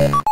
you